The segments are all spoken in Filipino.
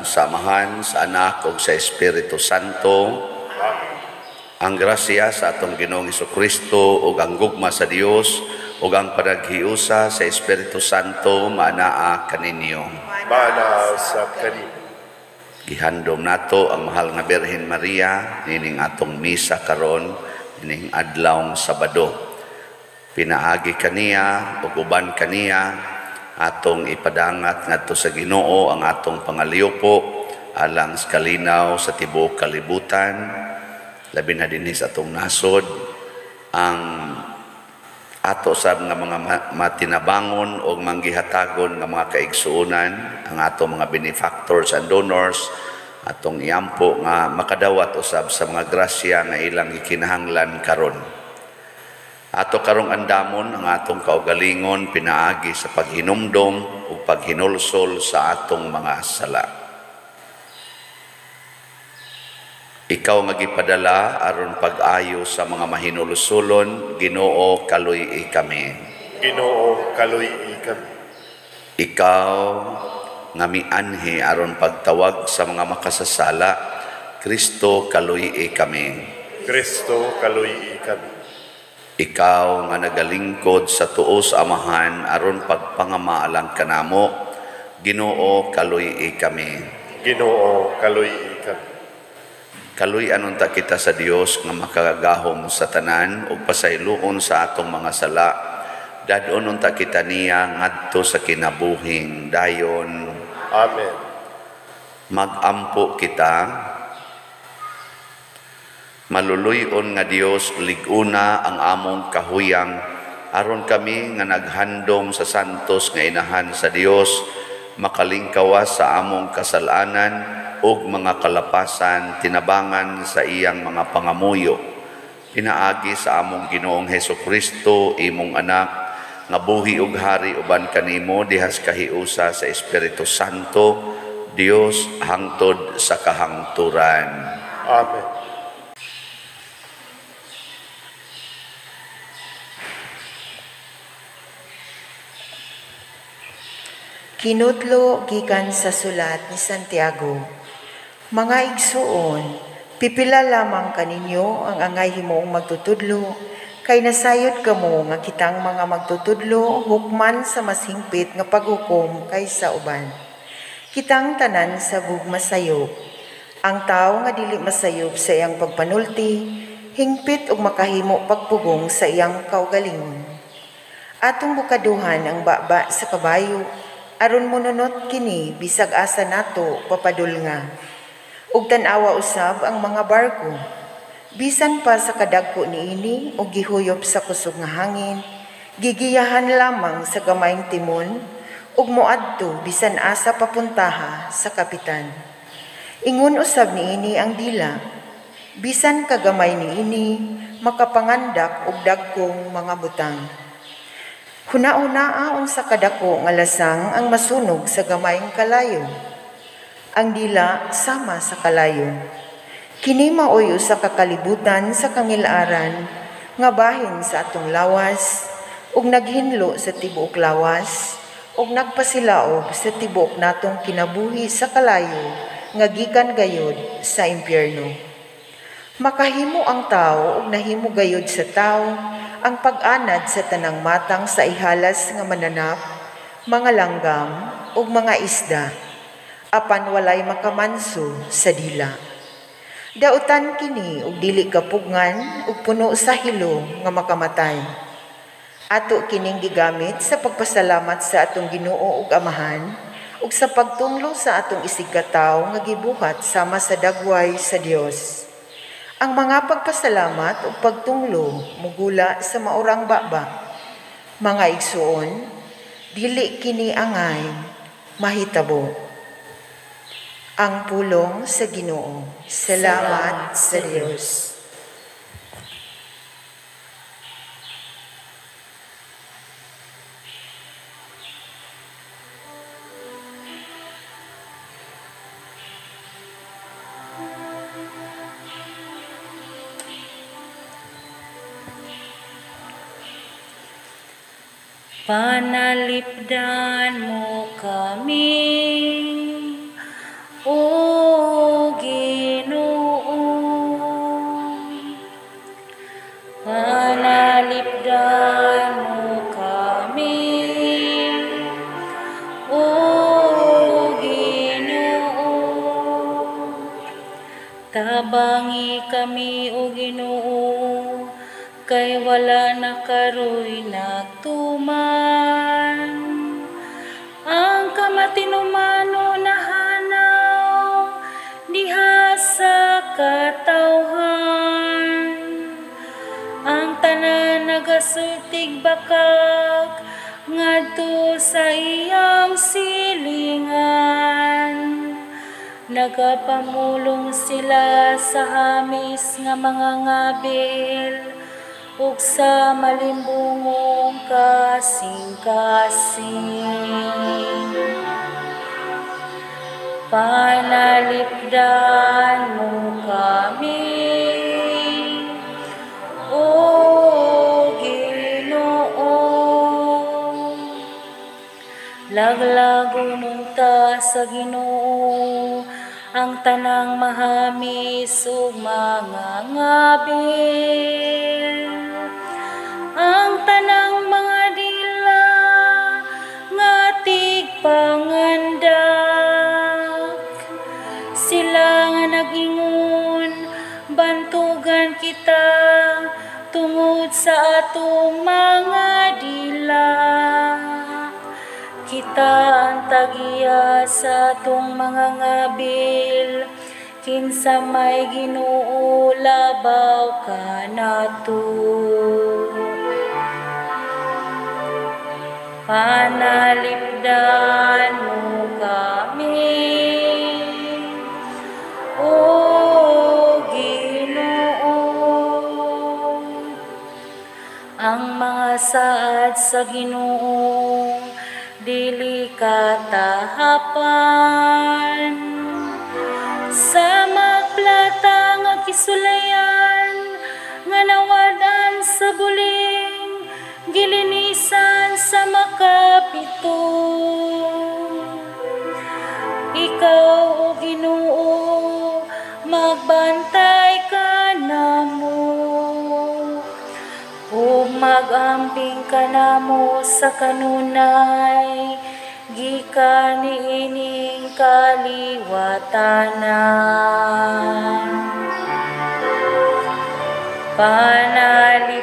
ngalan ng samahan, sa anak o sa Espiritu Santo, ang grasya sa atong Ginoong Kristo ug ang gugma sa Dios ug ang panaghiusa sa Espiritu Santo maanaa kaninyo. Mana sa kanina. Gihandom nato ang mahal nga Birhen Maria nining atong misa karon nining adlawng Sabado. Pinaagi kaniya ug uban kaniya atong ipadangat ngadto sa Ginoo ang atong pangaliyupo alang sa kalinaw sa tibuok kalibutan. Labi na dinhi sa atong nasod. Ang ato sab nga mga ma- matinabangon o manggihatagon nga mga kaigsuonan ang ato mga benefactors and donors atong iampo nga makadawat usab sa mga grasya nga ilang gikinahanglan karon ato karong andamon ang atong kaugalingon pinaagi sa paghinumdom ug paghinulsol sa atong mga sala Ikaw nga gipadala aron pag-ayo sa mga mahinulusolon, Ginoo kaluy kami. Ginoo kaluy kami. Ikaw nga mianhi aron pagtawag sa mga makasasala, Kristo kaluy kami. Kristo kaluy kami. Ikaw nga nagalingkod sa tuo sa amahan aron pagpangamaalang kanamo, Ginoo kaluy kami. Ginoo kaluy kami. Kaluy anon ta kita sa Dios nga makagahom sa tanan ug pasayloon sa atong mga sala. Dadon ta kita niya ngadto sa kinabuhing dayon. Amen. Magampo kita. Maluluyon nga Dios liguna ang among kahuyang. Aron kami nga naghandom sa santos nga inahan sa Dios makalingkawas sa among kasalanan ug mga kalapasan tinabangan sa iyang mga pangamuyo. Pinaagi sa among Ginoong Heso Kristo imong anak nga buhi ug hari uban kanimo dihas kahiusa sa Espiritu Santo Dios hangtod sa kahangturan. Amen. Kinudlo gikan sa sulat ni Santiago. Mga igsuon, pipila lamang kaninyo ang angay himoong magtutudlo, kay nasayod kamo nga kitang mga magtutudlo hukman sa mas nga paghukom kaysa uban. Kitang tanan sa gugma sayop. Ang tao nga dili masayop sa iyang pagpanulti, hingpit ug makahimo pagpugong sa iyang kaugalingon. Atong bukaduhan ang baba sa kabayo, aron mununot kini bisag asa nato papadul nga. Ug tan-awa usab ang mga barko. Bisan pa sa kadagko niini o gihuyop sa kusog nga hangin, gigiyahan lamang sa gamayng timon ug moadto bisan asa papuntaha sa kapitan. Ingon usab niini ang dila. Bisan kagamay niini makapangandak og dagkong mga butang. Huna-una ang sa kadako nga lasang ang masunog sa gamayng kalayo. Ang dila sama sa kalayo. Kini maoy sa kakalibutan sa kangilaran nga bahin sa atong lawas ug naghinlo sa tibuok lawas ug nagpasilaog sa tibuok natong kinabuhi sa kalayo nga gikan gayod sa impyerno. Makahimo ang tao ug nahimo gayod sa tao ang pag-anad sa tanang matang sa ihalas nga mananap, mga langgam ug mga isda, apan walay makamanso sa dila. Dautan kini ug dili kapugngan ug puno sa hilo nga makamatay. Ato kining gigamit sa pagpasalamat sa atong Ginoo ug Amahan ug sa pagtunglo sa atong isigkataw nga gibuhat sama sa dagway sa Dios. Ang mga pagpasalamat o pagtunglo mugula sa maurang baba. Mga igsuon, dili kini angay mahitabo. Ang pulong sa Ginoo. Salamat sa Dios. Panalipdan mo kami, O Ginoo. Panalipdan mo kami, O Ginoo. Tabangi kami, O Ginoo, kay wala na karoy nagtuman. Bakak, ngadto sa iyang silingan. Nagapamulong sila sa hamis nga mga ngabil ug sa malimbungong kasing-kasing. Panalipdan mo Laglago ta sa Ginoo ang tanang mahamis ug mga ngabil. Ang tanang mga dila nga tigpangandak. Sila nga nagingon bantugan kita tungod sa atong mga dila. Kita ang tagiya sa atong mga ngabil, kinsa may Ginoo labaw ka nato. Panalipdan mo kami, O Ginoo. Ang mga saad sa Ginoo dili katahapan sa magplata nga kisulayan nga nawadan sa buling gilinisan sa makapito. Ikaw o Ginoo magbantay ka namo ug magamping ka namo sa kanunay. Gikan niining kaliwatanan. Panalipdan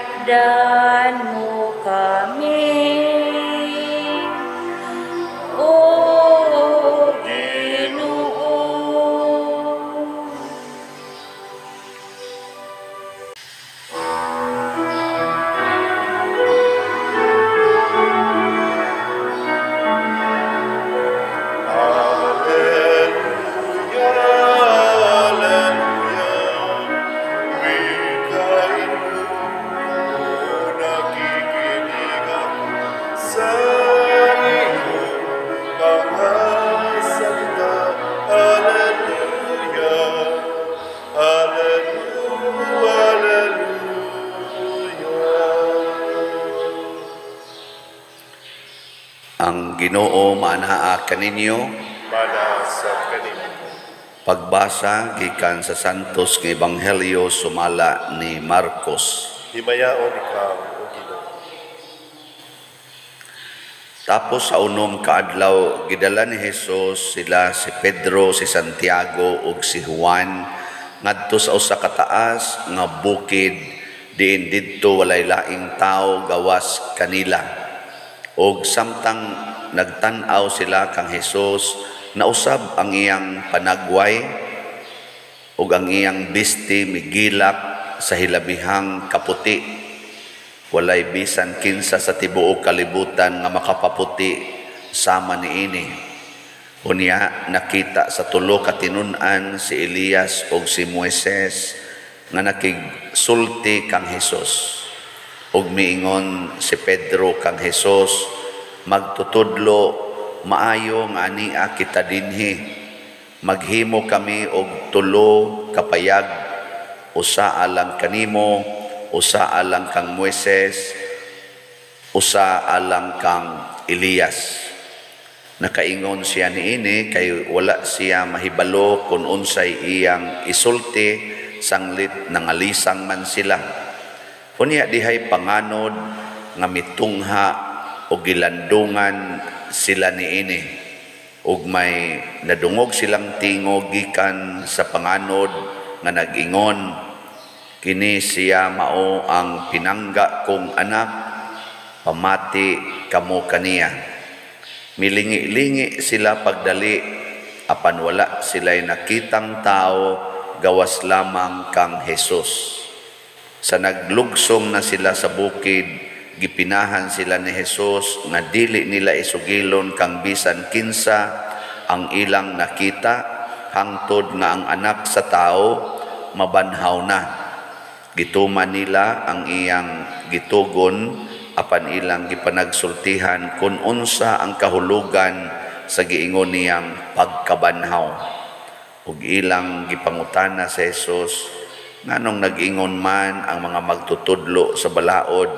kaninyo Manasad kanimo. pagbasa gikan sa Santos nga Ebanghelyo sumala ni Marcos. Himayaon ikaw, O Ginoo. Tapos sa unom kaadlaw gidala ni Hesus sila si Pedro, si Santiago ug si Juan ngadto sa usa ka taas nga bukid diin didto walay laing tao gawas kanila. Og samtang nagtan-aw sila kang Hesus. Nausab ang iyang panagway ug ang iyang bisti migilak sa hilabihang kaputi. Walay bisan kinsa sa tibuok kalibutan nga makapaputi sama niini unya nakita sa tulo ka tinun-an si Elias ug si Moises nga nakigsulti kang Hesus. Ug miingon si Pedro kang Hesus magtutudlo maayo nga ania kita dinhi. Maghimo kami og tulo kapayag. Usa alang kanimo usa alang kang Moises usa alang kang Elias. Nakaingon siya niini kay wala siya mahibalo kung unsay iyang isulti sanglit nangalisang man sila. Unya dihay panganod nga mitungha o gilandungan sila niini ug may nadungog silang tingog gikan sa panganod nga nag-ingon kini siya mao ang pinangga kong anak pamati kamo kaniya. Milingi-lingi sila pagdali apan wala sila'y nakitang tao gawas lamang kang Hesus sa naglugsong na sila sa bukid gipinahan sila ni Hesus nga dili nila isugilon kang bisan kinsa ang ilang nakita hangtod nga ang anak sa tao mabanhaw na. Gituman nila ang iyang gitugon apan ilang gipanagsultihan kung unsa ang kahulugan sa giingon niyang pagkabanhaw. Ug ilang gipangutana sa Hesus nganong nag-ingon man ang mga magtutudlo sa balaod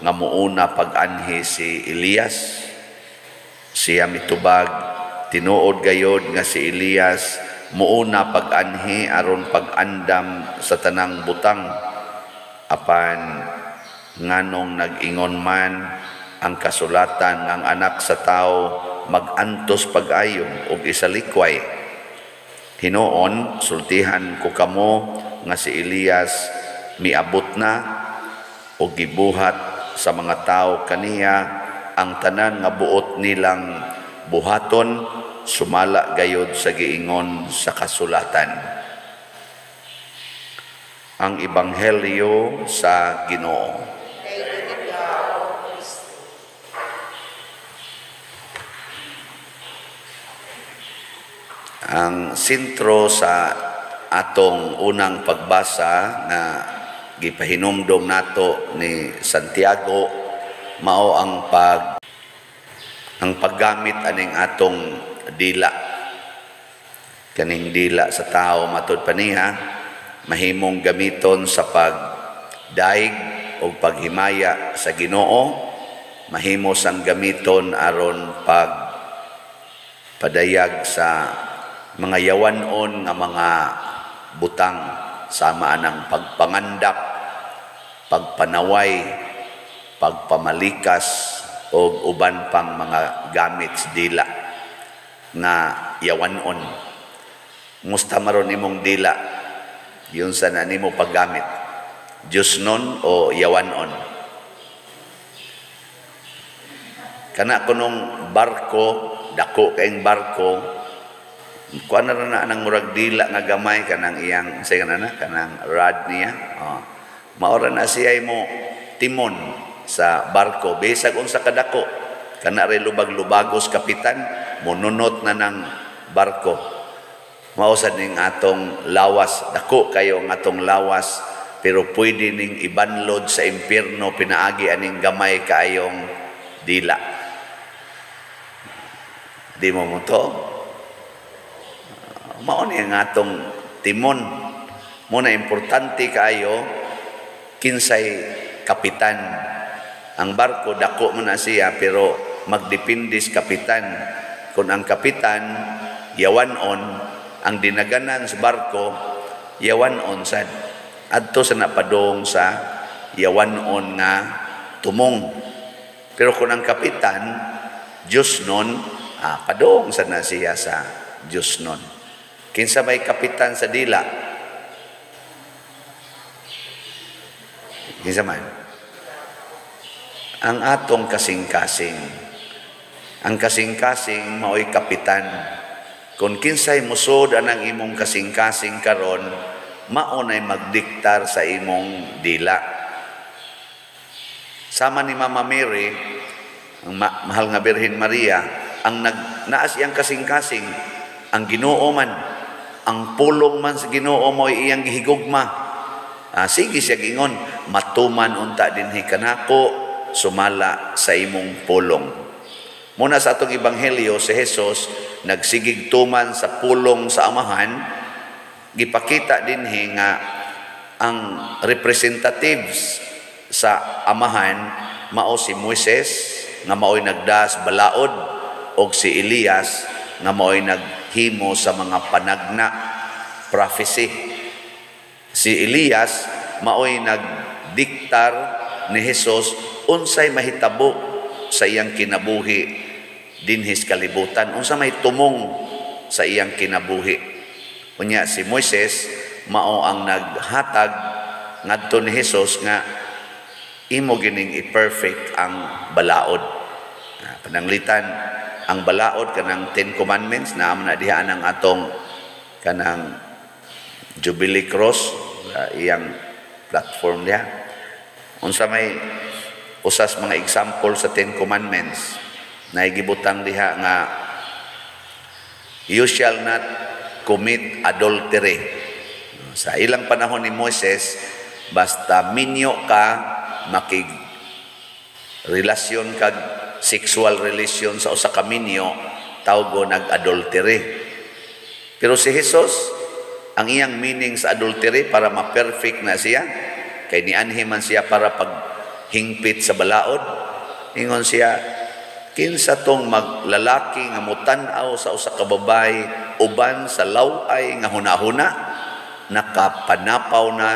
nga muuna pag-anhi si Elias. Siya mitubag tinuod gayod nga si Elias muuna pag-anhi aron pag-andam sa tanang butang. Apan nganong nag-ingon man ang kasulatan ng anak sa tao magantos pag-ayo ug isalikway hinoon sultihan ko kamo nga si Elias miabot na o gibuhat sa mga tao kaniya ang tanan nga buot nilang buhaton sumala gayod sa giingon sa kasulatan. Ang ebanghelyo sa Ginoo. Ang sentro sa atong unang pagbasa na gipahinumdom nato ni Santiago mao ang pag ang paggamit aning atong dila. Kaning dila sa tao matud pa niya mahimong gamiton sa pag daig o paghimaya sa Ginoo. Mahimo sang gamiton aron pag padayag sa mga yawanon nga mga butang sama ng pagpangandak, pagpanaway, pagpamalikas o uban pang mga gamit dila nga yawanon. Musta maron imong dila yun sa na nimo paggamit. Diyos nun o yawanon. Kana kunong barko, dako kaing barko, kuan na na nang murag dila nga gamay kanang iyang say na kanang rod niya oh. Maora na siya mo timon sa barko. Bisag unsa kadako kana ray lubag-lubagos kapitan mununot na ng barko. Mao sad ning atong lawas. Dako kayo ang atong lawas pero pwede ning ibanlod sa impierno pinaagi aning gamay kaayong dila. Di mo mo to mao ni ang atong timon. Muna importante kaayo kinsay kapitan. Ang barko dako man na siya pero magdepende sa kapitan. Kung ang kapitan yawanon ang dinaganan sa barko yawanon sad. Adto sa napadong sa yawanon nga tumong. Pero kung ang kapitan Diyos nun ah, padong sa na siya sa Diyos nun. Kinsa may kapitan sa dila? Kinsa? Ang atong kasing-kasing. Ang kasing-kasing mao'y kapitan. Kung kinsay musod anang imong kasing-kasing karon, maunay magdiktar sa imong dila. Sama ni Mama Mary, ang ma- mahal nga Birhen Maria, ang nag naas iyang kasing-kasing, ang Ginoo man ang pulong man sa Ginoo mo iyang gihigugma. Ah, sige siya gingon, matuman unta din kanako sumala sa imong pulong. Muna sa atong ebanghelyo si Jesus nagsigig tuman sa pulong sa amahan gipakita dinhi nga ang representatives sa amahan mao si Moises nga mao'y nagdas balaod og si Elias nga mao'y naghimo sa mga panagna prophecy si Elias mao'y nagdiktar ni Jesus unsay mahitabo sa iyang kinabuhi dinhis kalibutan. Unsa may tumong sa iyang kinabuhi. Unya si Moises mao ang naghatag ngadto ni Jesus nga imo gining i-perfect ang balaod. Ah, pananglitan ang balaod kanang Ten Commandments na amo na diha ang atong kanang Jubilee Cross sa iyang platform diha unsa may usas mga example sa Ten Commandments na igibutang diha nga you shall not commit adultery. Sa ilang panahon ni Moses basta minyo ka makig relasyon kag sexual relation sa usa ka minyo tawgo nag-adultery. Pero si Jesus ang iyang meaning sa adultery para ma-perfect na siya. Kay nianhi man siya para pag hingpit sa balaod. Ingon siya kinsa tong maglalaki nga mutan-aw sa usa ka babae uban sa laway nga hunahuna? Nakapanapaw na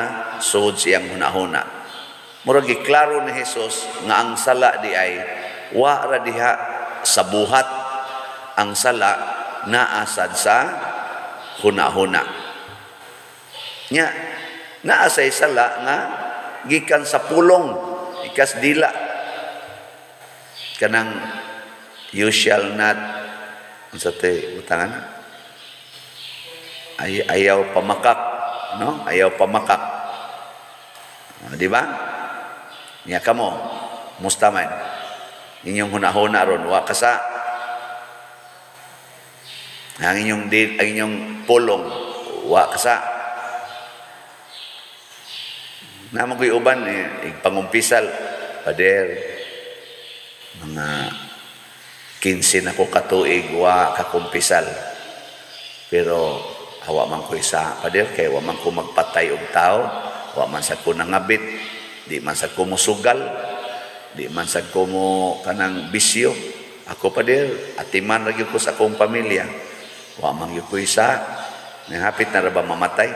sud siyang hunahuna. Murag giklaro ni Jesus nga ang sala di ay wa ra diha sa buhat. Ang sala naasad sa hunahuna nya naa say sala nga gikan sa pulong ikas dila. Kanang you shall not unsa te utangan ay ayaw pamakak no? Ayaw pamakak Ah, di ba? Niya kamo musta man? Inyong hunahuna ron wa kasa ang inyong di, ang inyong pulong wa kasa na magoy uban eh, igpangumpisal pader. Mga 15 na ko katuig wa kakumpisal. Pero hawa man ko isa pader kay wa man ko magpatay og tao. Wa man sa ko nangabit. Di man sa ko musugal di man sa ko mo kanang bisyo. Ako pader atiman gyud ko sa akong pamilya. Wa man ko isa. Hapit na ra ba mamatay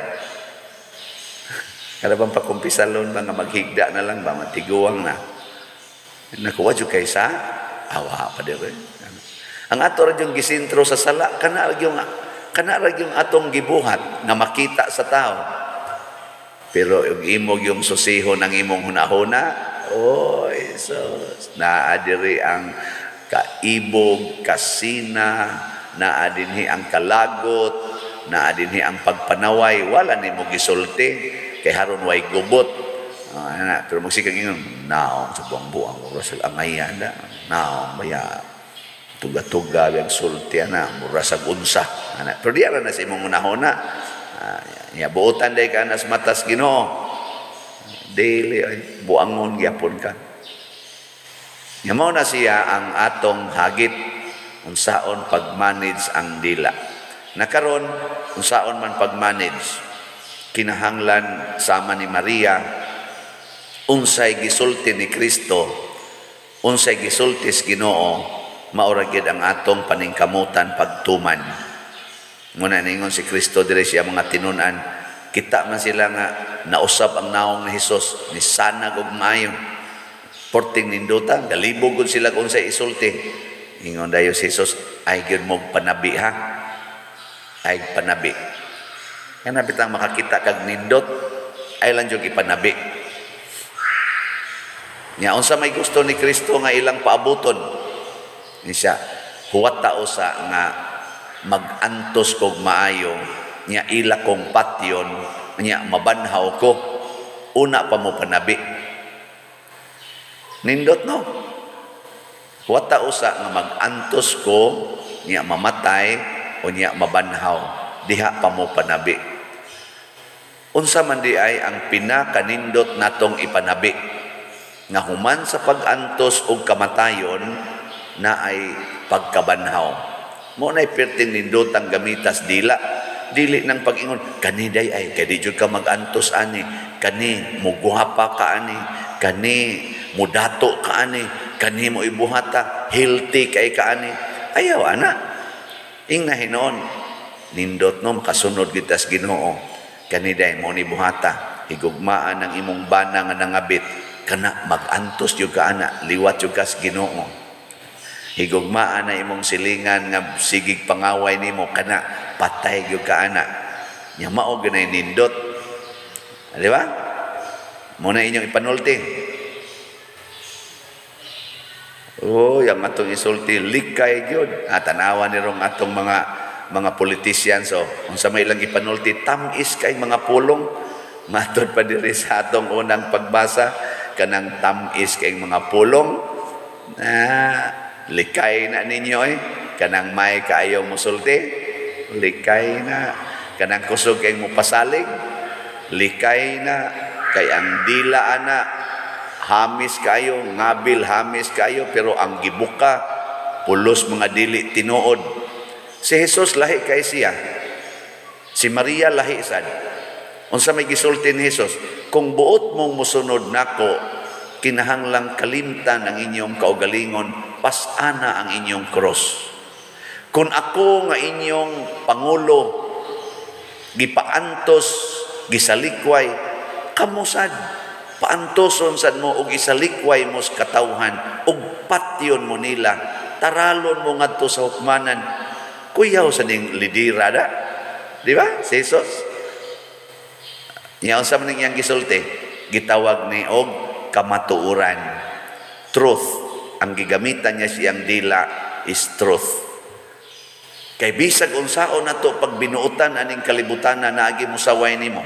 kada bang pakumpisalon ba nga maghigda na lang ba matiguang na. Nakuha jud kay sa awa pa dire ang ato ra yung gisintro sa sala kana yung kana ra yung atong gibuhat nga makita sa tao. Pero yung imog yung susiho ng imong hunahuna oy sus naa diri ang kaibog kasina naa dinhi ang kalagot naa dinhi ang pagpanaway wala nimo gisulti kay haron way gubot. Uh, na, pero magsikag ingon naong sa buang-buang mura sa angayan na. Naong baya tuga-tuga yung sulti na mura sa unsa ana. Pero di na sa imong unahona uh, ya buotan day ka nas matas Ginoo. Daily ay buangon gyapon ka. Nya mao na siya ang atong hagit. Unsaon pag-manage ang dila. Nakaron unsaon man pag-manage kinahanglan sama ni Maria. Unsay gisulti ni Kristo unsay gisultis Ginoo maura gid ang atong paningkamutan pagtuman. Muna ningon si Kristo dire siya mga tinunan. Kita man sila nga nausap ang naong ni Hesus ni sana og maayo. Porting ninduta galibog gud sila kung unsay isulti. Ingon dayo si Jesus ay gyud mo panabi ha? Ay panabi kana bitang makakita kag nindot ay lang jud ipanabi. Nya unsa may gusto ni Kristo nga ilang paabuton? Ni siya huwat ta usa nga magantos kog maayo nya ila kong patyon nya mabanhaw ko. Una pa mo panabi. Nindot no? Huwat ta usa nga magantos ko nya mamatay o nya mabanhaw diha pa mo panabi unsa man di ay ang pinakanindot natong ipanabi nga human sa pagantos og kamatayon na ay pagkabanhaw. Mo na perting nindotang gamitas dila. Dili ng pag-ingon, kani day ay, kadi jud ka mag-antos ani, kani muguhapa ka ani, kani mudato ka ani, kani mo ibuhata, healthy kay ka ani. Ayaw ana. Ing na hinon, nindot no makasunod kita sa Ginoo. Kani day mo ni buhata, higugmaan ng imong bana nga nangabit, kana mag-antos jud ka ana, liwat jud ka sa Ginoo. Higugmaan na imong silingan nga sigig pangaway nimo. Kana patay gyud ka ana. Nya mao ganay nindot. Di ba? Mo na inyong ipanulti. Oh, yang atong isulti likay gyud. Ah, tanawa ni rong atong mga mga politician so unsa may ilang ipanulti tamis kay mga pulong. Matod pa diri sa atong unang pagbasa kanang tamis kay mga pulong. Na likay na ninyo eh. Kanang may kaayong musulti likay na. Kanang kusog kay mo pasalig likay na. Kay ang dila ana hamis kayo ngabil hamis kayo pero ang gibuka pulos mga dili tinuod si Jesus lahi kay siya. Si Maria lahi sad. Unsa may gisulti ni Jesus? Kung buot mong musunod nako kinahanglang kalimtan ang inyong kaugalingon pasana ang inyong cross. Kung ako nga inyong pangulo gipaantos gisalikway kamusad paantoson sad mo og isalikway mo sa katawhan og patyon mo nila taralon mo ngadto sa hukmanan kuyaw sa ning lidira da di ba si Jesus? Nya unsa man iyang gisulti gitawag ni og kamatuoran truth. Ang gigamitan niya siyang dila is truth. Kay bisag unsaon nato pag binuutan aning kalibutan na naagi mo saway nimo.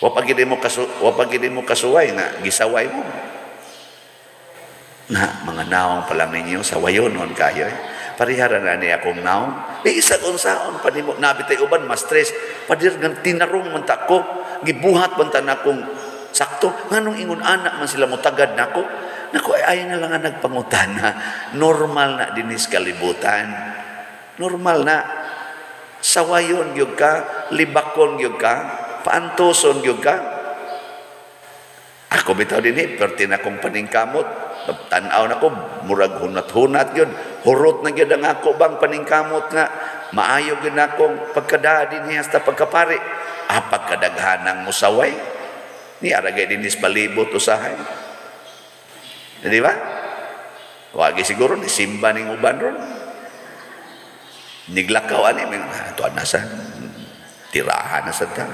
Wa pagid mo kasu wa pagid mo kasuway nga gisaway mo na mga naong pa ninyo sawayon non kayo. Eh. parihara na ni akong naong. E isa unsaon pa nimo nabitay uban mas stress padir ng tinarong man ko. Gibuhat man ta nakong sakto. Nganong ingon anak man sila mo tagad nako nako ay na lang nga nagpangutana normal na dinis kalibutan. Normal na. Sawayon gyud ka libakon gyud ka paantoson gyud ka. Ako bitaw dinhi perti na kong paningkamot tanaw na ko murag hunat-hunat gyud hurot na gyud ang ako bang paningkamot nga. Maayo gyud na akong pagkada dinhi hasta pagkapari. Ah pagkadaghanang musaway. Ni aragay dinis palibot usahay. Di ba? Wagi siguro ni simba ning uban ron. Niglakaw ani tuan na sa tirahan na sa ta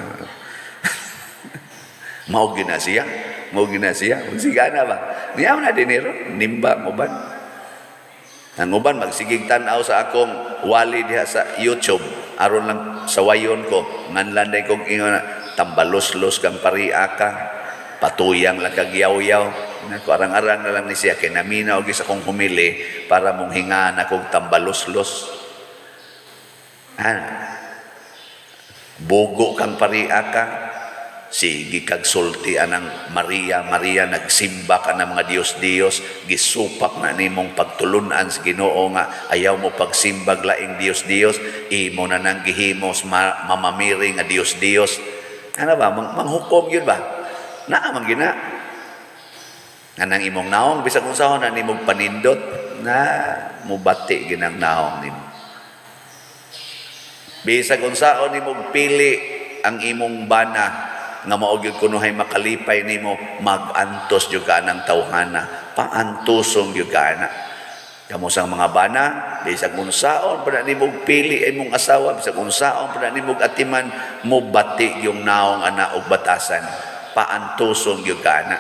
mao gina siya mao gina siya sigana ba? Niya na dinero nimba ba ang uban magsigig tanaw sa akong wali diha sa YouTube. Aron lang sa wayon ko nganlanday kong ingon tambalos-los kang paria patuyang lang kag yaw-yaw nako arang-arang na lang ni siya kay naminaw gis akong humili para mong hingaan akong tambalos-los. Ah, bugo kang paria ka sige kag sulti anang Maria Maria nagsimba ka ng mga Dios gisupak na nimong pagtulunan sa Ginoo nga ayaw mo pagsimbag laing Dios imo na nang gihimos ma- mamamiri nga Dios ano ba mang, manghukom yun ba? Naa man gina. Nang imong naong bisag kung sahon na nimong panindot na mubati ginang naong nimo. Bisag kung sahon nimong pili ang imong bana nga maogyod kuno hay makalipay nimo magantos jud ka ng tawhana. Paantosong jud ka kamo sang mga bana bisag unsaon pa nimo pili imong asawa bisag unsaon pa nimo atiman mo bati yung naong ana og batasan. Paantosong jud ka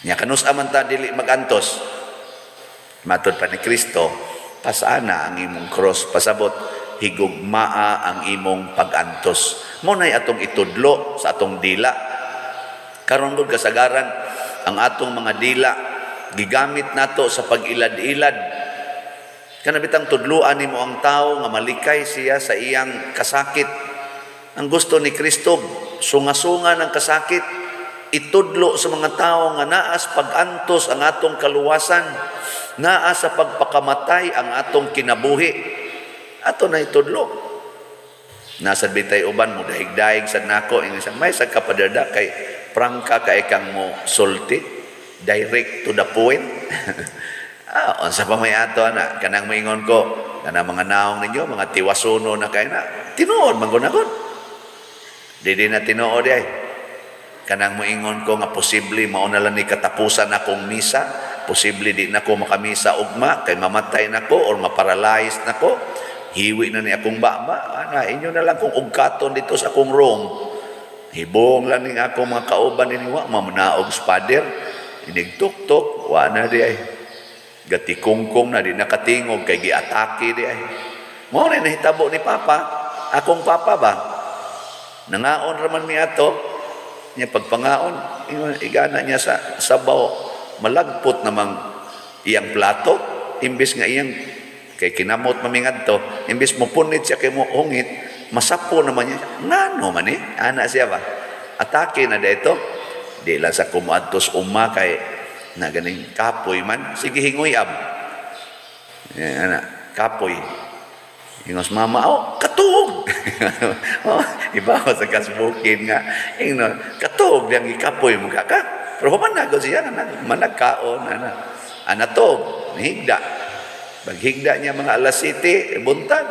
nya kanus aman ta dili magantos? Matod pa ni Kristo pasana ang imong cross pasabot higugmaa ang imong pagantos. Mo nay atong itudlo sa atong dila. Karon gud kasagaran ang atong mga dila gigamit nato sa pag-ilad-ilad. Kanabitang tudluan nimo ang tao nga malikay siya sa iyang kasakit. Ang gusto ni Kristo sunga-sunga ng kasakit. Itudlo sa mga tao nga naas pagantos ang atong kaluwasan, naa sa pagpakamatay ang atong kinabuhi. Ato na itudlo. Nasa bitay uban mo dahig-dahig sa nako ing isang may sa kapaderda kay prangka kay kang mo sulti direct to the point. ah, unsa pa may ato na kanang moingon ko kanang mga naong ninyo mga tiwasuno na kay na tinuod man gunakon. Dili na tinuod ay kanang moingon ko nga posible mao na lang ni katapusan akong misa posible di na ko makamisa ugma kay mamatay nako or maparalyze nako hiwi na ni akong baba. Ana inyo na lang kung ugkaton dito sa akong room. Hibong lang ning akong mga kauban ni wa mamnaog spader inigtuktok wa na di ay. Gati kungkong na di nakatingog kay giatake di ay. Mao na nahitabo ni papa. Akong papa ba? Nangaon raman mi ato. Niya pagpangaon igana niya sa sabaw. Malagpot namang iyang plato. Imbis nga iyang kay kinamot mamingad to imbis mo punit siya kay mo hungit masapo naman niya ngano man eh ana siya ba atake na dito di lang sa kumuadtos uma kay na ganing kapoy man sige hingoy ab eh, ana kapoy Ingos mama, oh, katug. oh, iba ko sa kasbukin nga. Ingno, katug diyang ikapoy mo ka. Pero manag siya, anak, managkaon, anak. Anatog, higda. Paghigda niya mga alas 7, buntag.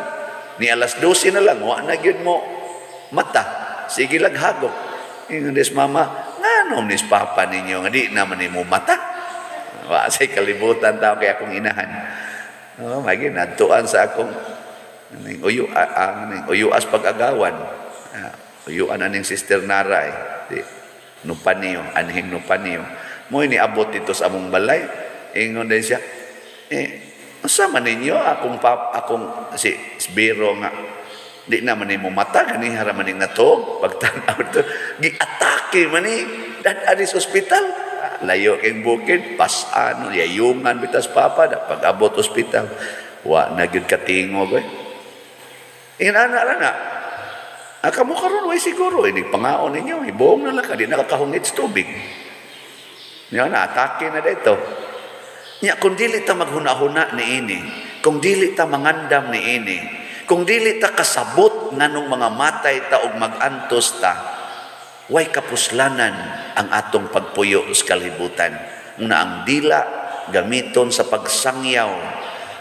Ni alas 12 na lang, wa na yun mo mata. Sige lang hagok. Ingon mama, nga nom nis papa ninyo, nga di naman ni mo mata. Wa say kalibutan tao kaya akong inahan. Oh, magi natuan sa akong Aning uyo ang aning uyuas pag-agawan. Uh, uyuan aning sister Nara eh. Di, nupan niyo, anhin nupan niyo. Mo ini abot dito sa among balay. Ingon din siya. Eh, Asa man ninyo akong pap akong si Sbiro nga di na man mo mata gani haraman ning nato pagtanaw to giatake man ni dan ari sa ospital layo kay bukid pasan yayungan bitas papa da pag abot ospital wa na gyud katingog eh Inana ra na. Ah, kamo karon way siguro ini pangaon ninyo, ibuong na lang ka di nakakahungit sa tubig. Niya na atake na dito. Nya kung dili ta maghuna-huna ni ini, kung dili ta mangandam ni ini, kung dili ta kasabot nganong mga matay ta og magantos ta, way kapuslanan ang atong pagpuyo sa kalibutan. Una ang dila gamiton sa pagsangyaw,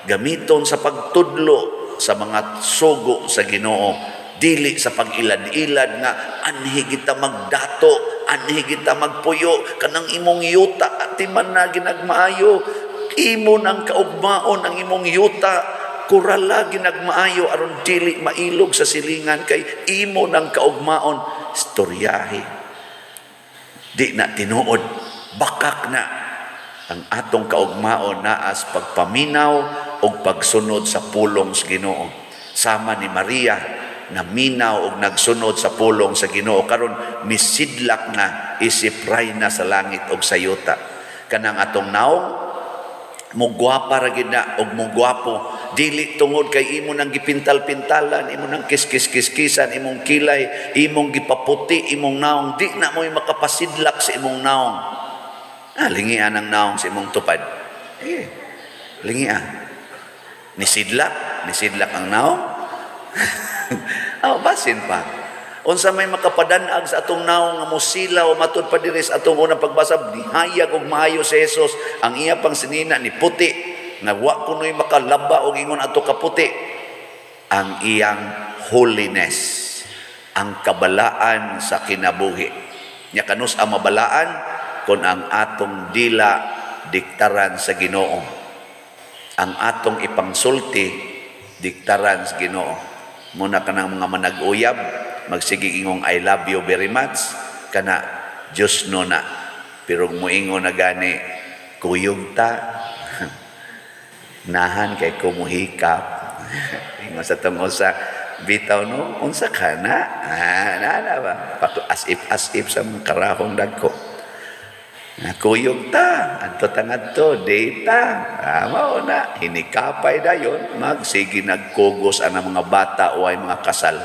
gamiton sa pagtudlo sa mga sugo sa Ginoo dili sa pag-ilad-ilad nga anhi kita magdato anhi kita magpuyo kanang imong yuta at na ginagmaayo imo nang kaugmaon ang imong yuta. Kurala ginagmaayo aron dili mailog sa silingan kay imo nang kaugmaon. Istoryahe di na tinuod. Bakak na. Ang atong kaugmaon naas pagpaminaw o pagsunod sa pulong sa Ginoo. Sama ni Maria na minaw og nagsunod sa pulong sa Ginoo. Karon misidlak na isip na sa langit og sa yuta. Kanang atong naong mugwapa ra gid na og mugwapo dili tungod kay imo nang gipintal-pintalan imo nang kiskis-kiskisan imong kilay imong gipaputi imong naong di na mo makapasidlak sa imong naong Ah, lingian ang naong sa imong tupad. Eh, lingian. Nisidlak, nisidlak ang naong. oh, basin pa. Unsa may makapadanag sa atong naong nga musila o matud pa diri sa atong unang pagbasa nihayag og maayo si Jesus ang iya pang sinina ni puti nga wa kunoy makalaba og ingon ato kaputi ang iyang holiness ang kabalaan sa kinabuhi nya kanus ang mabalaan kon ang atong dila diktaran sa Ginoo. Ang atong ipangsulti diktaran sa Ginoo. Muna ka ng mga manag-uyab, magsige ingong I love you very much, kana Diyos no na. Pero muingon na gani, kuyog ta, nahan kay kumuhikap. Ingon sa tungkol sa bitaw no, unsa ka na? Ah, na, na ba? As if, as if sa mga karahong dagko. Nakuyog ta, adto tangadto, data. Ah, mao na, hinikapay dayon, magsige nagkugos ang mga bata o ay mga kasal.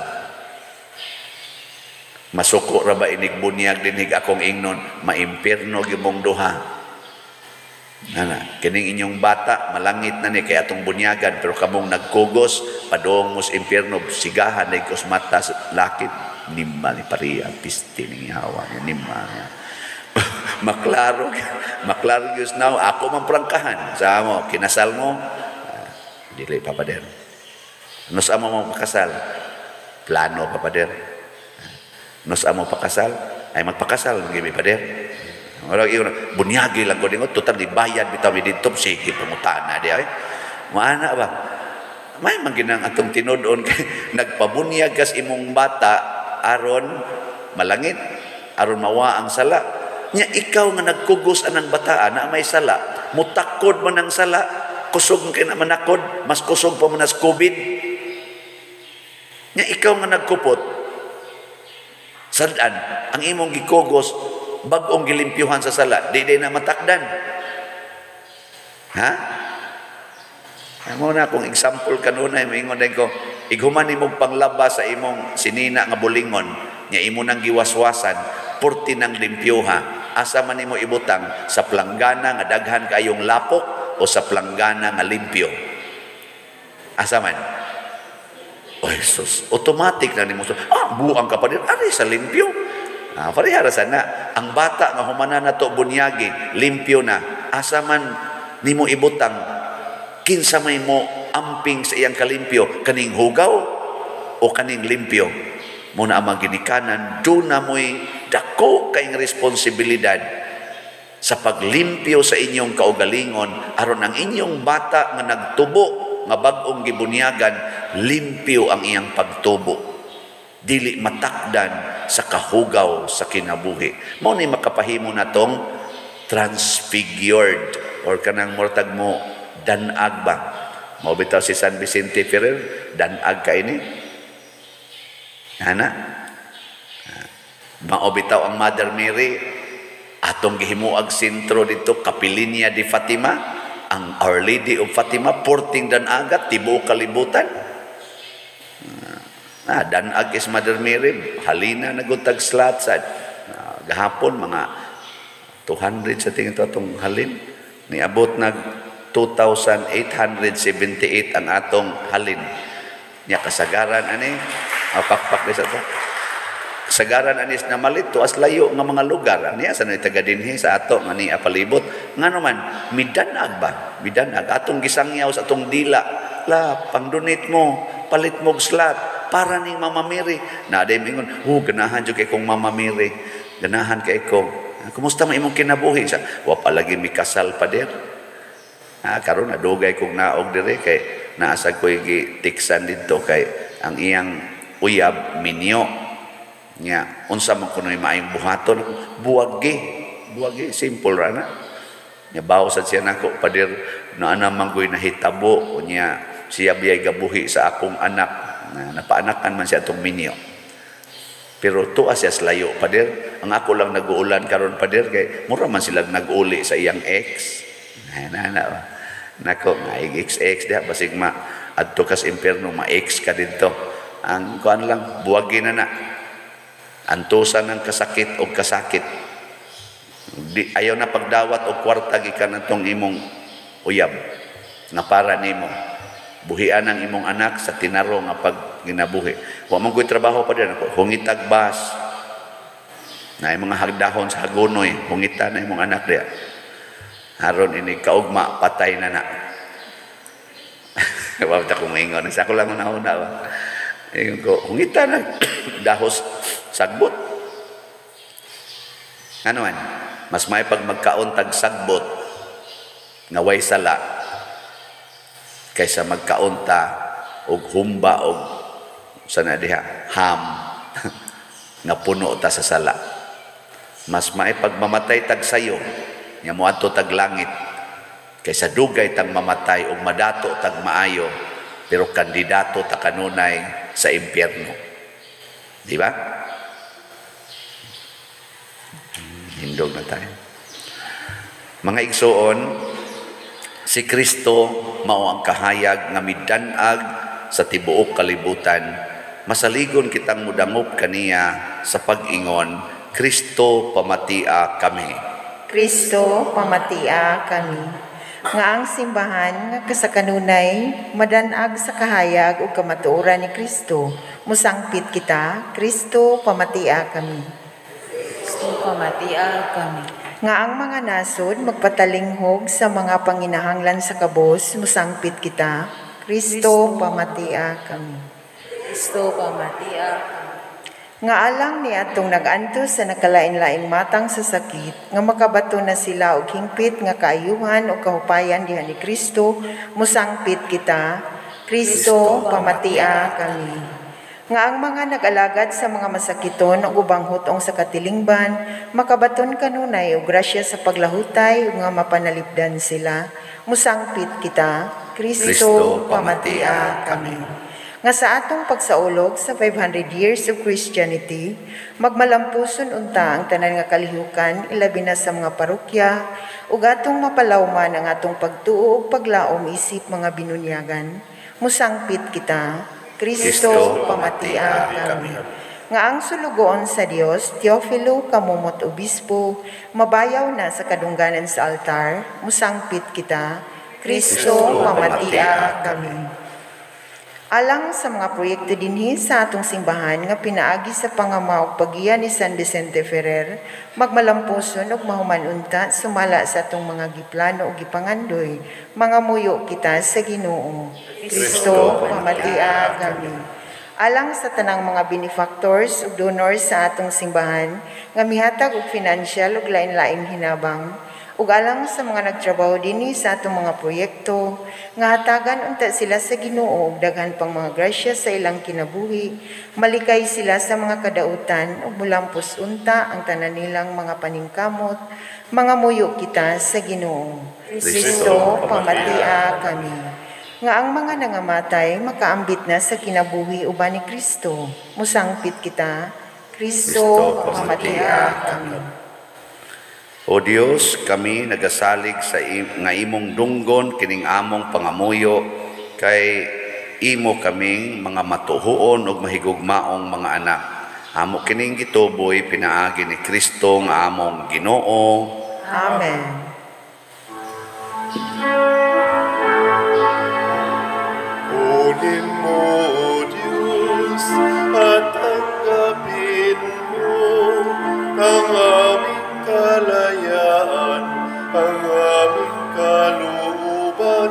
Masuko ra ba inig bunyag dinhig akong ingnon, maimpirno gimong duha. Ana, kining inyong bata, malangit na ni kay atong bunyagan, pero kamong nagkugos, padong mos impyerno, sigahan na ikos mata, lakit, nimma ni pariya, pisti ni hawa niya, nimma niya. maklaro, maklaro yus now, ako man prangkahan, sa mo, kinasal mo, ah, dili papader. Ano sa mo pakasal? Plano papader. Ano sa mo pakasal? Ay magpakasal, gibi pader. Orang iyo bunyagi lang ko dingo total di bayad bitaw mi dito sige pangutana di ay. Maana ba? May manginang atong tinudon nagpabunyag kas imong bata aron malangit aron mawa ang sala. Nya ikaw nga nagkugos anang bataan na may sala, mutakod man ang sala, kusog kay na manakod, mas kusog pa man COVID. Nya ikaw nga nagkupot, Sadan, ang imong gikugos, bagong gilimpyuhan sa sala, di di na matakdan. Ha? Amo na kung example kanunay moingon din ko, ighuman imong panglaba sa imong sinina nga bulingon, nya imo nang giwaswasan, purti nang limpyuha. Asa man imo ibutang sa planggana nga daghan kayong lapok o sa planggana nga limpyo. Asa man? Oh, Jesus. Automatic na ni mo. Ah, buang ka pa din. Ari sa limpyo. Ah, parihara sana. Ang bata nga humana na to bunyagi, limpyo na. Asa man nimo ibutang kinsa may mo amping sa iyang kalimpyo kaning hugaw o kaning limpyo mo na amang ginikanan do na mo'y dako kayong responsibilidad sa paglimpyo sa inyong kaugalingon aron ang inyong bata nga nagtubo nga bag-ong gibunyagan limpyo ang iyang pagtubo. Dili matakdan sa kahugaw sa kinabuhi. Mao ni makapahimo na tong transfigured or kanang mortag mo danag ba? Mao bitaw si San Vicente Ferrer danag ka ini? Ana? Mao bitaw ang Mother Mary atong gihimuag sentro dito Kapilinya di Fatima ang Our Lady of Fatima porting danagat tibuok kalibutan Ah, danag is Mother Mary, halina nagutag slat sad. Ah, gahapon mga 200 sa tingin to atong halin. Niabot nag 2,878 ang atong halin. Nya kasagaran ani, pakpak sa to. Kasagaran anis na malito as layo nga mga lugar. Aniya sa nang taga sa ato nga ni apalibot. Nga naman, midanag ba? Midanag. Atong gisangyaw sa atong dila. La, pang-donate mo, palit mo slot para ning Mama Mary. Na day mingon, "Oh, ganahan jud kay kong Mama Mary. Ganahan kay ko. Kumusta man imong kinabuhi sa wa pa lagi mi kasal pa der. Ah, karon nadugay kog naog dire kay naasa ko tiksan didto kay ang iyang uyab minyo nya unsa man kunoy maayong buhaton? Buwagi buwagi simple ra na. Nya bawo sa siya nako padir na ana man ko'y nahitabo. Nya siya biyay gabuhi sa akong anak. Na napaanakan man siya atong minyo. Pero tuwa siya layo padir ang ako lang nag-uulan karon padir kay mura man sila nag-uli sa iyang ex. Na na na. Nako nga ex diha basig ma adto kas impierno ma ex ka didto ang kuan lang buwagi na na antusan ng kasakit o kasakit. Di, ayaw na pagdawat o kwarta gikan natong imong uyab. Nga para nimo. Buhian ang imong anak sa tinaro nga pag ginabuhi wa man ko'y trabaho pa din ako hungitag bas. Na mga hagdahon sa hagonoy hungita na imong anak diya. Haron ini kaugma patay na na. Wa ta ko moingon sa ko lang na una ba Ingon ko, hungita na dahos sagbot. Ano man? Mas may pag magkauntag sagbot nga way sala kaysa magkaunta og humba og sana diha ham nga puno ta sa sala. Mas may pagmamatay tag sayo nga moadto tag langit kaysa dugay tag mamatay og madato tag maayo pero kandidato ta kanunay sa impyerno. Di ba? Hindog na tayo. Mga igsoon, si Kristo mao ang kahayag nga midanag sa tibuok kalibutan masaligon kitang mudangop kaniya sa pag-ingon, Kristo pamatia kami. Kristo, pamatia kami. Nga ang simbahan nga kasakanunay madanag sa kahayag ug kamatuoran ni Kristo. Musangpit kita, Kristo, pamatia kami. Kristo pamatia kami. Nga ang mga nasod magpatalinghog sa mga panginahanglan sa kabos, musangpit kita, Kristo, pamatia kami. Kristo pamatia kami. Nga alang ni atong naganto sa nakalain-laing matang sa sakit, nga makabato na sila og hingpit nga kaayuhan o kahupayan diha ni Kristo, musangpit kita, Kristo, pamatia kami. Nga ang mga nag-alagad sa mga masakiton o ubang hutong sa katilingban, makabaton kanunay o grasya sa paglahutay o nga mapanalipdan sila, musangpit kita, Kristo, Kristo, pamatia kami nga sa atong pagsaulog sa 500 years of Christianity, magmalampuson unta ang tanan nga kalihukan, ilabi na sa mga parokya, ug atong mapalawman ang atong pagtuo ug paglaom isip mga binunyagan. Musangpit kita, Kristo, pamatia kami. Nga ang sulugoon sa Dios, Teofilo Kamumot Obispo, mabayaw na sa kadungganan sa altar, musangpit kita, Kristo, pamatia kami. Alang sa mga proyekto dinhi sa atong simbahan nga pinaagi sa pangamaw pagiya ni San Vicente Ferrer, magmalampuson ug mahuman unta sumala sa atong mga giplano ug gipangandoy, mga muyo kita sa Ginoo. Kristo, pamatia kami. Alang sa tanang mga benefactors ug donors sa atong simbahan nga mihatag og financial ug lain-laing hinabang, ug alang sa mga nagtrabaho dinhi sa atong mga proyekto nga hatagan unta sila sa Ginoo ug daghan pang mga grasya sa ilang kinabuhi. Malikay sila sa mga kadautan ug mulampos unta ang tanan nilang mga paningkamot. Mga muyo kita sa Ginoo. Kristo pamatia kami. Nga ang mga nangamatay makaambit na sa kinabuhi uban ni Kristo. Musangpit kita. Kristo pamatia kami O Dios, kami nagasalig sa nga imong dunggon kining among pangamuyo kay imo kaming mga matuhuon ug mahigugmaong mga anak. Amo kining gituboy pinaagi ni Kristo nga among Ginoo. Amen Kunin mo, O Diyos, at tanggapin mo ang aming kalayaan, ang aming kalooban,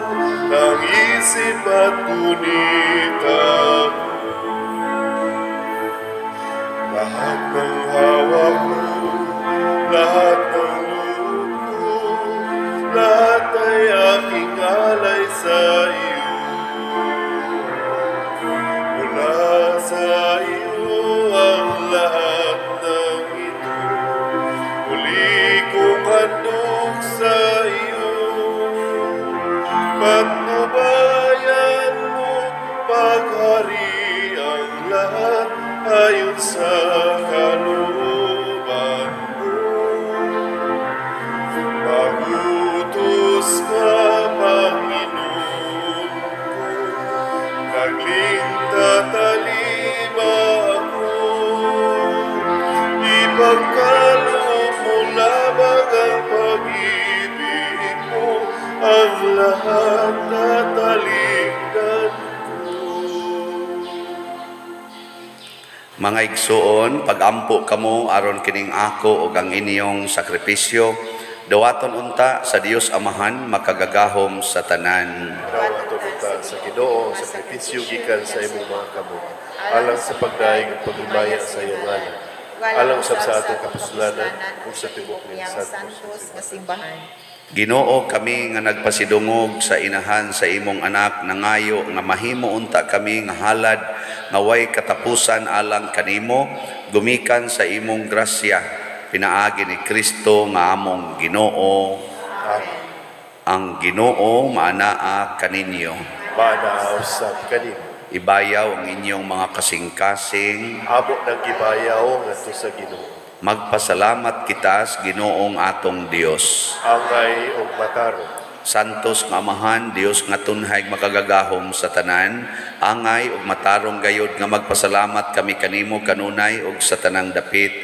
ng isip at gunita ko. Lahat ng hawak ko, lahat ng loob ko, lahat ay aking alay sa iyo. Mga igsuon, pagampo kamo aron kining ako ug ang inyong sakripisyo, dawaton unta sa Dios Amahan makagagahom sa tanan. Dawato kita sa Ginoo sa sakripisyo gikan sa imong mga kamot. Alang sa pagdaig ug pagumaya sa iyong ngalan. Alang usab sa atong kapusulanan ug sa tibok ni santos nga simbahan. Ginoo kami nga nagpasidungog sa inahan sa imong anak nangayo nga mahimo unta kami nga halad nga way katapusan alang kanimo gumikan sa imong grasya pinaagi ni Kristo nga among Ginoo ang Ginoo maanaa kaninyo Mana usab kanimo. ibayaw ang inyong mga kasing-kasing Amo nang gibayaw ngadto sa Ginoo. Magpasalamat kita sa Ginoong atong Dios Angay og mataro. Santos nga amahan, Dios nga tunhay makagagahom sa tanan, angay ug matarong gayod nga magpasalamat kami kanimo kanunay ug sa tanang dapit,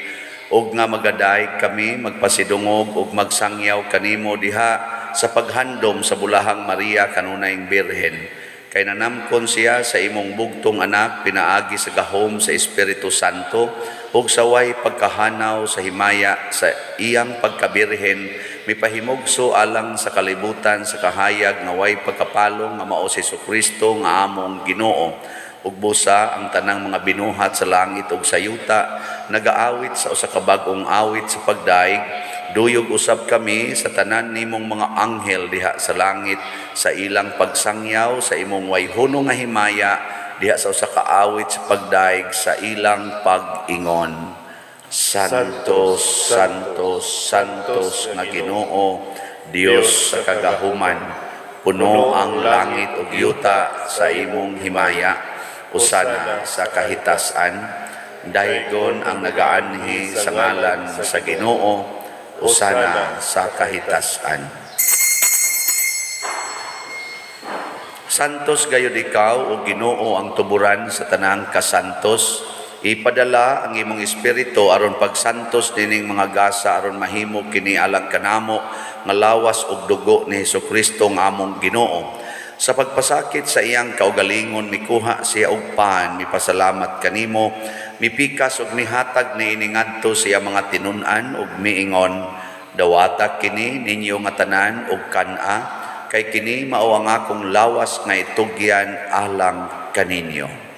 ug nga magaday kami magpasidungog ug magsangyaw kanimo diha sa paghandom sa bulahang Maria kanunayng Birhen. Kay nanamkon siya sa imong bugtong anak pinaagi sa gahom sa Espiritu Santo ug saway pagkahanaw sa himaya sa iyang pagkabirhen mipahimugso alang sa kalibutan sa kahayag nga way pagkapalong nga mao si Kristo nga among Ginoo. Ug busa ang tanang mga binuhat sa langit ug sa yuta nagaawit sa usa ka bag-ong awit sa pagdaig duyog usab kami sa tanan nimong mga anghel diha sa langit sa ilang pagsangyaw sa imong wayhuno nga himaya diha sa usa ka awit sa pagdaig sa ilang pag-ingon. Santos, Santos, Santos nga Ginoo, Dios sa kagahuman, puno ang langit ug yuta sa imong himaya, usana sa kahitasan, daygon ang nagaanhi sa ngalan sa Ginoo, usana sa kahitasan. Santos gayud ikaw o Ginoo ang tuburan sa tanang kasantos. Ipadala ang imong espiritu aron pagsantos dining mga gasa aron mahimo kini alang kanamo nga lawas ug dugo ni Hesukristo nga among Ginoo. Sa pagpasakit sa iyang kaugalingon mikuha siya og pan mipasalamat kanimo mipikas ug mihatag ni iningadto siya mga tinun-an ug miingon dawata kini ninyo nga tanan ug kana kay kini mao ang akong lawas nga itugyan alang kaninyo.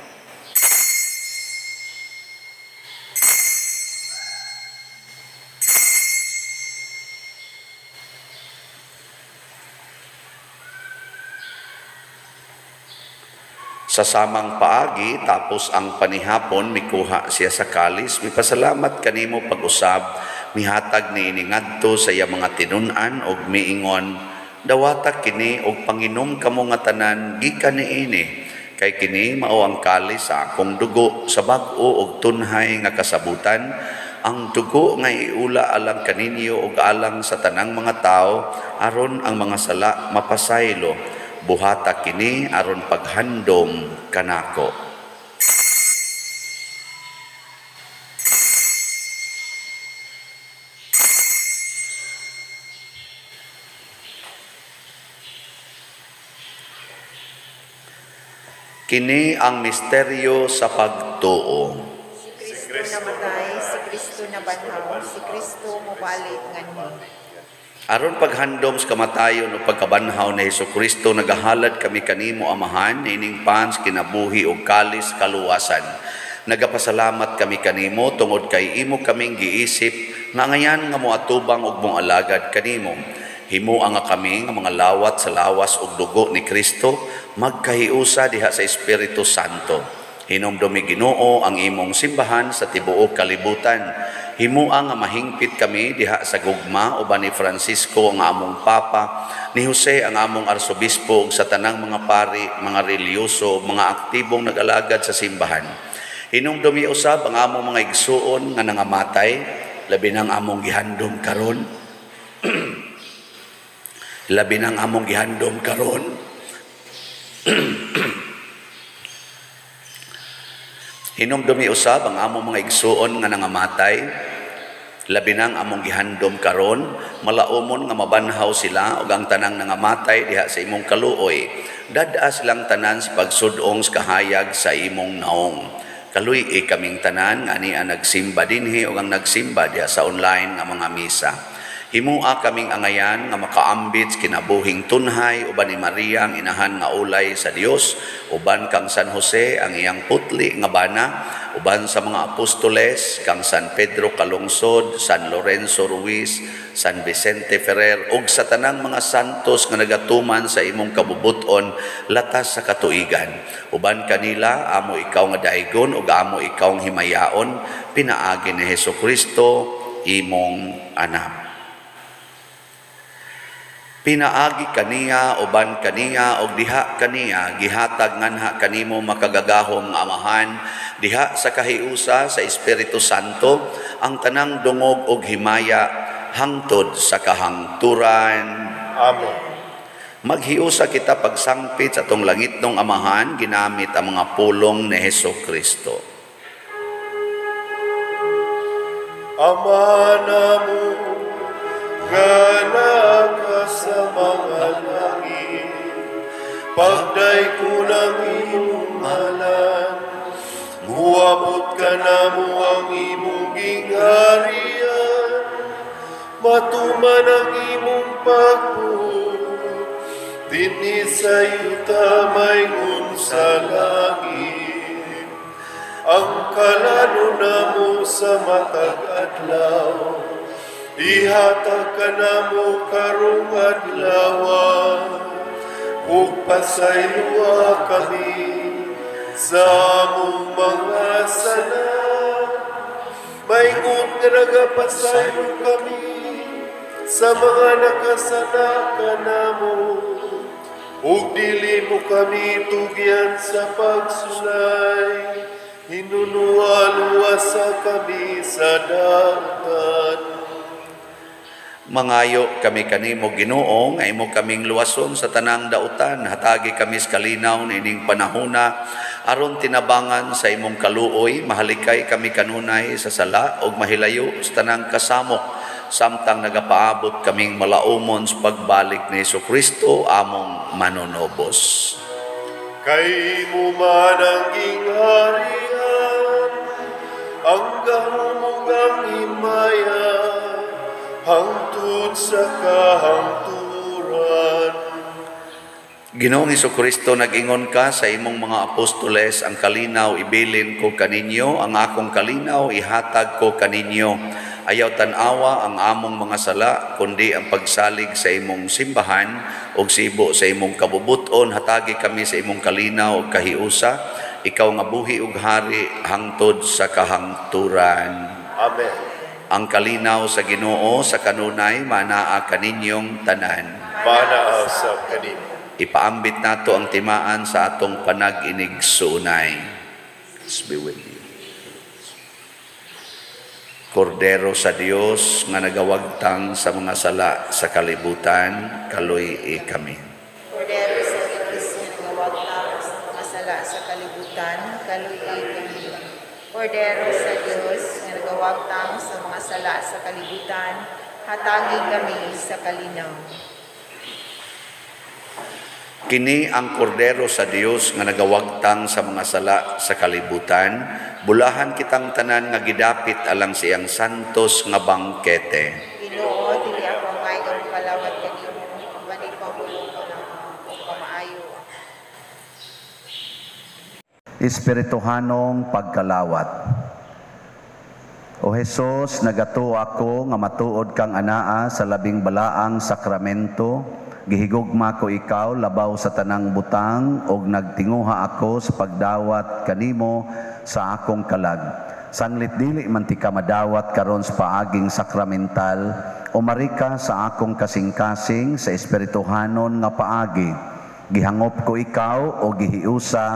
Sa samang paagi, tapos ang panihapon, mikuha siya sa kalis, mipasalamat kanimo pag-usab, mihatag ni iningadto sa iya mga tinunan og miingon, dawata kini og panginom kamo nga tanan gikan niini kay kini mao ang kalis sa akong dugo sa bag-o og tunhay nga kasabutan. Ang dugo nga iula alang kaninyo ug alang sa tanang mga tao aron ang mga sala mapasaylo buhata kini aron paghandom kanako Kini ang misteryo sa pagtuo. Si Kristo namatay, si Kristo nabanhaw, si Kristo mubalit nganhi. Aron paghandom sa kamatayon o pagkabanhaw ni Hesus Kristo nagahalad kami kanimo amahan nining pans kinabuhi og kalis kaluwasan. Nagapasalamat kami kanimo tungod kay imo kaming giisip nga ngayan nga moatubang og mong alagad kanimo. Himo nga kami nga mga lawat sa lawas ug dugo ni Kristo magkahiusa diha sa Espiritu Santo. Hinomdomi Ginoo ang imong simbahan sa tibuok kalibutan. Himua nga mahingpit kami diha sa gugma uban ni Francisco ang among papa, ni Jose ang among arsobispo ug sa tanang mga pari, mga reliyoso, mga aktibong nag-alagad sa simbahan. Hinumdumi usab ang among mga igsuon nga nangamatay, labi nang among gihandom karon. labi nang among gihandom karon. Hinumdumi usab ang among mga igsuon nga nangamatay, labi nang among gihandom karon, malaumon nga mabanhaw sila ug ang tanang nangamatay diha sa imong kaluoy. Dada silang tanan sa pagsudong sa kahayag sa imong naong. Kaluy e kaming tanan nga ni ang nagsimba dinhi ug ang nagsimba diha sa online nga mga misa. Himua kaming angayan nga makaambit kinabuhing tunhay uban ni Maria ang inahan nga ulay sa Dios uban kang San Jose ang iyang putli nga bana uban sa mga apostoles kang San Pedro Kalungsod, San Lorenzo Ruiz, San Vicente Ferrer ug sa tanang mga santos nga nagatuman sa imong kabubuton latas sa katuigan. Uban kanila amo ikaw nga daigon ug amo ikaw nga himayaon pinaagi ni Hesus Kristo imong anak. Pinaagi kaniya uban kaniya og diha kaniya gihatag nganha kanimo makagagahom nga amahan diha sa kahiusa sa Espiritu Santo ang tanang dungog og himaya hangtod sa kahangturan. Amen. Maghiusa kita pagsangpit sa atong langit ng amahan, ginamit ang mga pulong ni Heso Kristo. Ama namo, gana ka sa mga langit, pagday ko ng imong ngalan, muabot ka namo ang imong gingharian, matuman ang imong pagbuot, dinhi sa yuta may sa langit. Ang kalano namo sa matag adlaw, ihatag ka namo karong adlaw, ug kami sa among mga sala. Maingon nga kami sa mga nakasala ka namo. Ug dili mo kami tugyan sa pagsulay, hinunuwa-luwasa kami sa dagtan. Mangayo kami kanimo Ginoo nga imo kaming luwason sa tanang dautan. Hatagi kami sa kalinaw nining panahona aron tinabangan sa imong kaluoy mahalikay kami kanunay sa sala ug mahilayo sa tanang kasamok samtang nagapaabot kaming malaumon sa pagbalik ni Hesus Kristo among manonobos. Kay mo man ang gingharian, ang gahumugang himaya, hangtod sa kahangturan. Ginoong Iso Kristo, nag-ingon ka sa imong mga apostoles, ang kalinaw ibilin ko kaninyo, ang akong kalinaw ihatag ko kaninyo. Ayaw tanawa ang among mga sala, kundi ang pagsalig sa imong simbahan o sibo sa imong kabubuton, hatagi kami sa imong kalinaw o kahiusa, ikaw nga buhi ug hari hangtod sa kahangturan. Amen. Ang kalinaw sa Ginoo sa kanunay manaa kaninyong tanan. Manaaw sa kanino. Ipaambit nato ang timaan sa atong panag-inig sunay. Let's be with you. Kordero sa Dios nga nagawagtang sa mga sala sa kalibutan, kaloy kami. Cordero sa Diyos nga nagawagtang sa mga sala sa kalibutan, kaluoy kami. Cordero sa sala sa kalibutan, hatagi kami sa kalinaw. Kini ang kordero sa Dios nga nagawagtang sa mga sala sa kalibutan, bulahan kitang tanan nga gidapit alang siyang santos nga bangkete. Ginoo, dili ako ngay nga palawat kanimo, bani pahulong ka na o kamaayo. Espirituhanong pagkalawat. O Jesus, nagato ako nga matuod kang anaa sa labing balaang sakramento, gihigugma ko ikaw labaw sa tanang butang ug nagtinguha ako sa pagdawat kanimo sa akong kalag. Sanglit dili man ti ka madawat karon sa paaging sakramental, o marika sa akong kasing-kasing sa espirituhanon nga paagi. Gihangop ko ikaw o gihiusa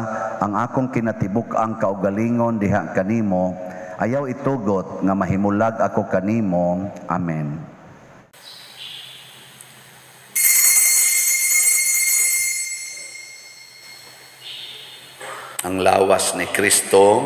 ang akong kinatibuk ang kaugalingon diha kanimo. Ayaw itugot nga mahimulag ako kanimo. Amen. Ang lawas ni Kristo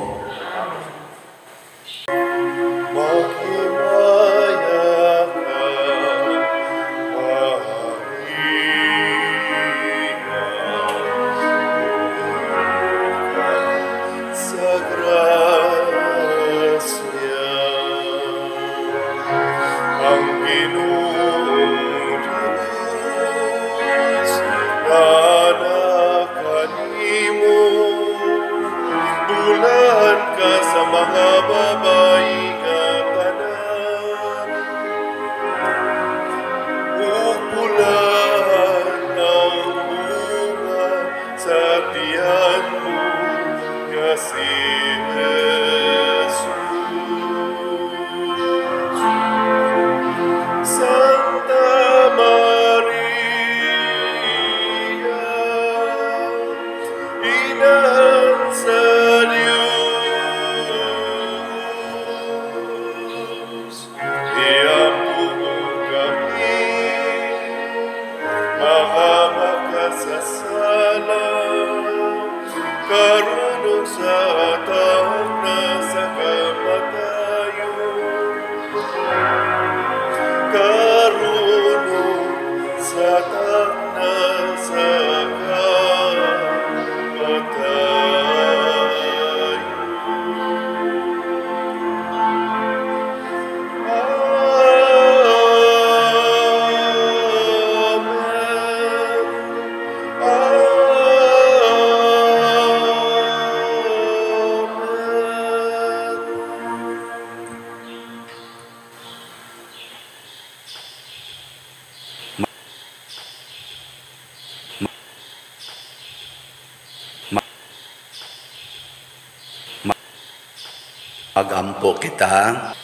Agampo kita.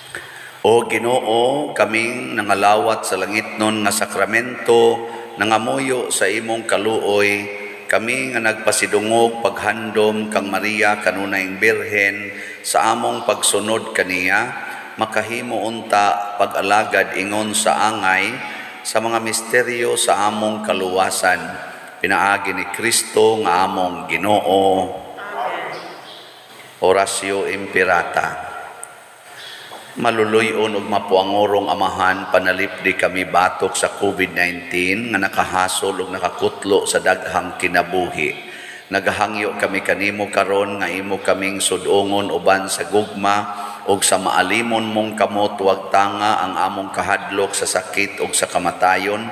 O Ginoo, kaming nangalawat sa langit nun nga sakramento, nangamuyo sa imong kaluoy, kami nga nagpasidungog paghandom kang Maria kanunayng Birhen sa among pagsunod kaniya, makahimo unta pag-alagad ingon sa angay sa mga misteryo sa among kaluwasan. Pinaagi ni Kristo nga among Ginoo. Orasyo Imperata. Maluluyon ug mapuangorong amahan panalipdi kami batok sa COVID-19 nga nakahasol ug nakakutlo sa daghang kinabuhi. Nagahangyo kami kanimo karon nga imo kaming sudongon uban sa gugma ug sa maalimon mong kamot wag tanga ang among kahadlok sa sakit ug sa kamatayon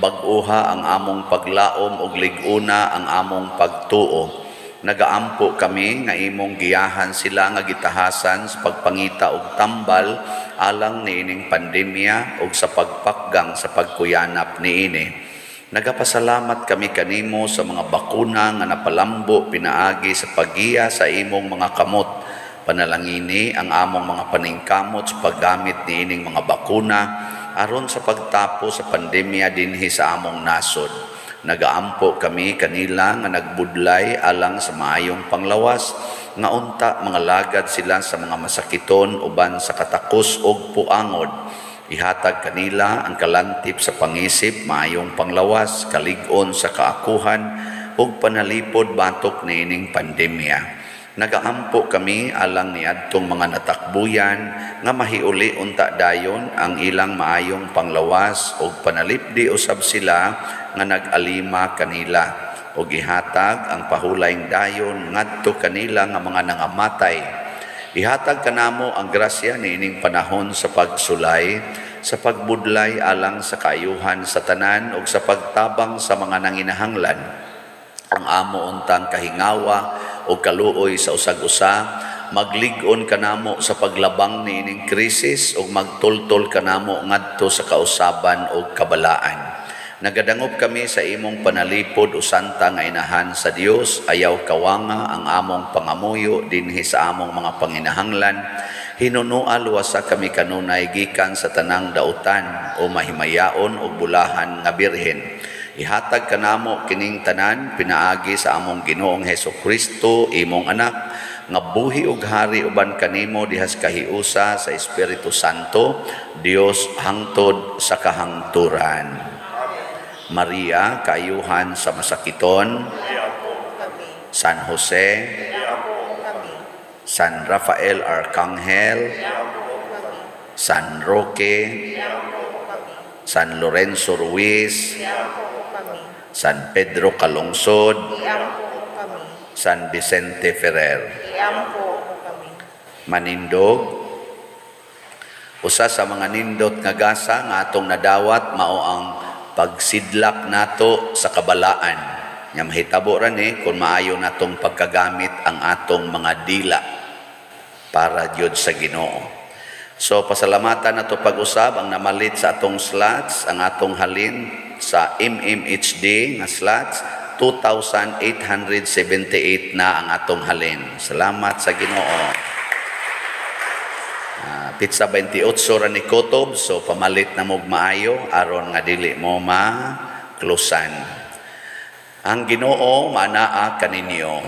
bag-uha ang among paglaom ug liguna ang among pagtuo nagaampo kami nga imong giyahan sila nga gitahasan sa pagpangita og tambal alang niining pandemya ug sa pagpakgang sa pagkuyanap niini. Nagapasalamat kami kanimo sa mga bakuna nga napalambo pinaagi sa pagiya sa imong mga kamot. Panalangini ang among mga paningkamot sa paggamit niining mga bakuna aron sa pagtapo sa pandemya dinhi sa among nasod. Nagaampo kami kanila nga nagbudlay alang sa maayong panglawas nga unta mga lagad sila sa mga masakiton uban sa katakos ug puangod. Ihatag kanila ang kalantip sa pangisip, maayong panglawas, kalig-on sa kaakuhan ug panalipod batok niining pandemya. Nagaampo kami alang ni adtong mga natakbuyan nga mahiuli unta dayon ang ilang maayong panglawas ug panalipdi usab sila nga nag-alima kanila ug ihatag ang pahulayng dayon ngadto kanila nga mga nangamatay. Ihatag kanamo ang grasya niining panahon sa pagsulay, sa pagbudlay alang sa kaayuhan sa tanan ug sa pagtabang sa mga nanginahanglan. Ang amo untang kahingawa o kaluoy sa usag-usa, maglig-on kanamo sa paglabang niining krisis ug magtultol kanamo ngadto sa kausaban ug kabalaan. Nagadangop kami sa imong panalipod o santa nga inahan sa Dios, ayaw kawanga ang among pangamuyo dinhi sa among mga panginahanglan. Hinunua luwasa kami kanunay gikan sa tanang dautan o mahimayaon o bulahan nga birhen. Ihatag kanamo kining tanan pinaagi sa among Ginoong Heso Kristo imong anak nga buhi ug hari uban kanimo dihas kahiusa sa Espiritu Santo Dios hangtod sa kahangturan. Maria kaayuhan sa masakiton. San Jose. San Rafael Arcangel. San Roque San Lorenzo Ruiz. San Pedro kami. San Vicente Ferrer. Manindog usa sa mga nindot nga gasa nga atong nadawat mao ang pagsidlak nato sa kabalaan nga mahitabo ra ni kung maayo natong pagkagamit ang atong mga dila para gyud sa Ginoo. So pasalamatan nato pag-usab ang namalit sa atong slots, ang atong halin sa MMHD nga slots 2,878 na ang atong halin. Salamat sa Ginoo. Ah, pizza 28 ra ni Kotob, so pamalit na mo maayo aron nga dili mo ma klusan. Ang Ginoo manaa kaninyo.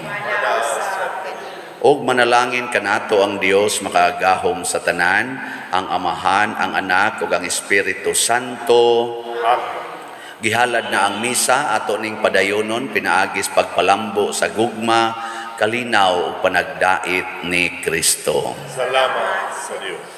Og manalangin kanato ang Dios makagahom sa tanan, ang Amahan, ang Anak ug ang Espiritu Santo. Gihalad na ang misa ato ning padayonon pinaagis pagpalambo sa gugma, kalinaw panagdait ni Kristo. Salamat sa Diyos.